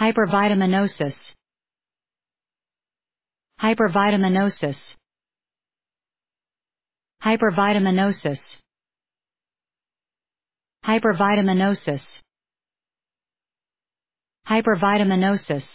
hypervitaminosis. Hypervitaminosis. Hypervitaminosis. Hypervitaminosis. Hypervitaminosis.